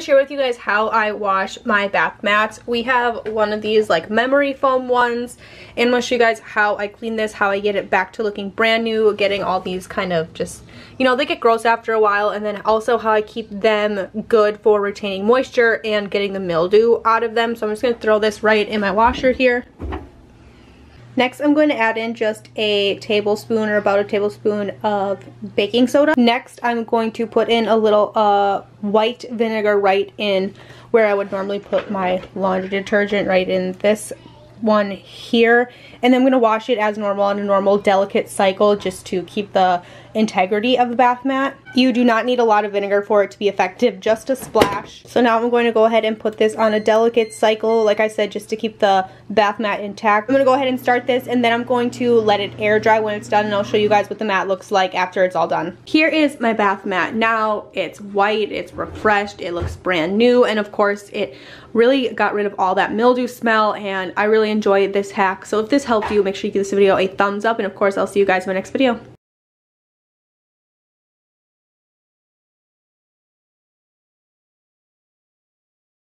to share with you guys how I wash my bath mats. We have one of these like memory foam ones and I'm going to show you guys how I clean this, how I get it back to looking brand new, getting all these kind of just, you know, they get gross after a while and then also how I keep them good for retaining moisture and getting the mildew out of them. So I'm just going to throw this right in my washer here. Next, I'm going to add in just a tablespoon or about a tablespoon of baking soda. Next, I'm going to put in a little uh, white vinegar right in where I would normally put my laundry detergent right in this one here and then I'm going to wash it as normal on a normal delicate cycle just to keep the integrity of the bath mat. You do not need a lot of vinegar for it to be effective, just a splash. So now I'm going to go ahead and put this on a delicate cycle, like I said, just to keep the bath mat intact. I'm going to go ahead and start this and then I'm going to let it air dry when it's done and I'll show you guys what the mat looks like after it's all done. Here is my bath mat. Now it's white, it's refreshed, it looks brand new and of course it really got rid of all that mildew smell and I really enjoyed this hack. So if this helped you, make sure you give this video a thumbs up and of course I'll see you guys in my next video.